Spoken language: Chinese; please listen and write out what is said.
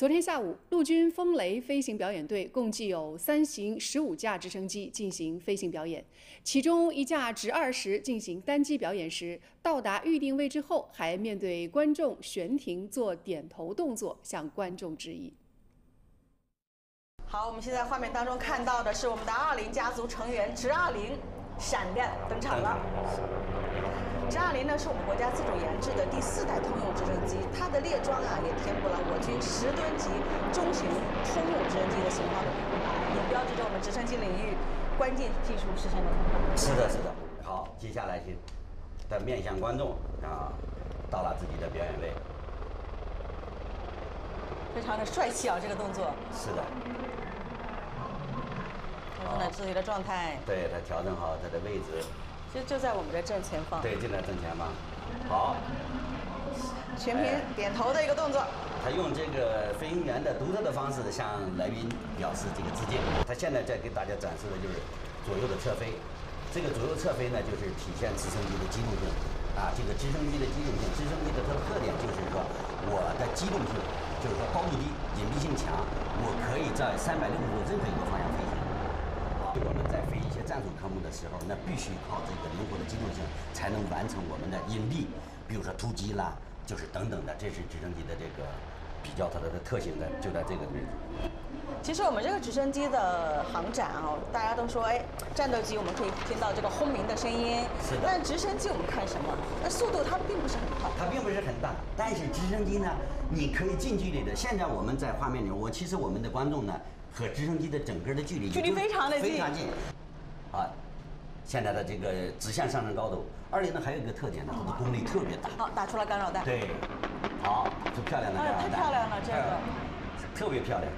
昨天下午，陆军风雷飞行表演队共计有三型十五架直升机进行飞行表演，其中一架直二十进行单机表演时，到达预定位置后，还面对观众悬停做点头动作，向观众致意。好，我们现在画面当中看到的是我们的二零家族成员直二零闪亮登场了。直二零呢是我们国家自主研制的第四代通的列装啊也填补了我军十吨级中型通用直升机的型号的空白，也标志着我们直升机领域关键技术实现了突破。是的，是的。好，接下来请的面向观众啊，到了自己的表演位。非常的帅气啊，这个动作。是的。调整自己的状态。对他调整好他的位置。就就在我们的正前方。对，就在正前方。好。全屏点头的一个动作。他用这个飞行员的独特的方式向来宾表示这个致敬。他现在在给大家展示的就是左右的侧飞。这个左右侧飞呢，就是体现直升机的机动性。啊，这个直升机的机动性，直升机的它特点就是说，我的机动性就是说高度低，隐蔽性强，我可以在三百六十度任何一个方向飞行。我们在飞一些战术科目的时候，那必须靠这个灵活的机动性，才能完成我们的隐蔽，比如说突击啦，就是等等的，这是直升机的这个比较它的特性的，就在这个位置。其实我们这个直升机的航展啊，大家都说，哎，战斗机我们可以听到这个轰鸣的声音，是的。但直升机我们看什么？那速度它并不是很快，它并不是很大。但是直升机呢，你可以近距离的。现在我们在画面里，我其实我们的观众呢。和直升机的整个的距离距离非常的近，非常近，啊，现在的这个直线上升高度，二零呢还有一个特点呢，它的功率特别大。好，打出了干扰带。对，好，就漂亮的干扰带。太漂亮了，这个，特别漂亮。